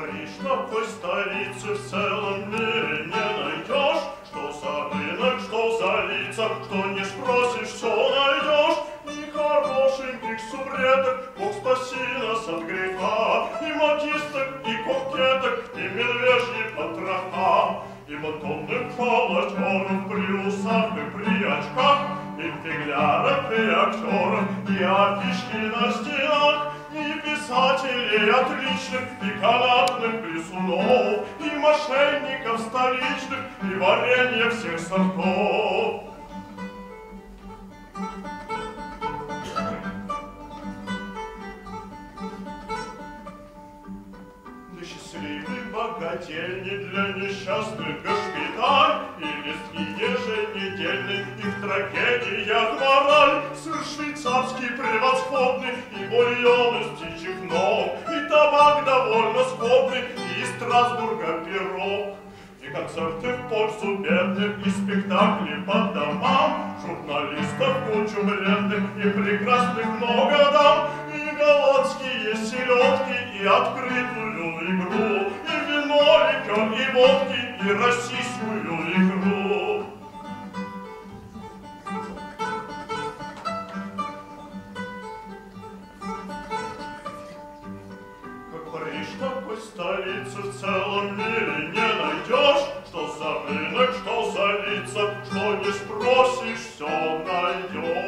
Никакой столицы в целом мире не найдешь, Что за рынок, что за лица, что не спросишь, все найдешь. И хорошеньких субредок, Бог спаси нас от греха, И модисток, и кокеток, и медвежьи потроха, И мотонных холодеров при усах и при очках, И фигляров, и актеров, и афишки на стенах, и писателей отличных, и канатных плесунов, и мошенников столичных, и варенье всех сортов. Для счастливой богательни, для несчастных госпиталь, И листки еженедельный, и в мораль, Сыр швейцарский превосходный, и бульон из птичьих ног, И табак довольно сходный, и из Страсбурга пирог. И концерты в пользу бедных, и спектакли по домам, Журналистов кучу бледных, и прекрасных много дам, И голландские селедки, и открытую игру, И вино, ликер, и водки, и российскую икру. Париж такой столицы в целом мире не найдешь. Что за рынок, что за лица, что не спросишь, все найдешь.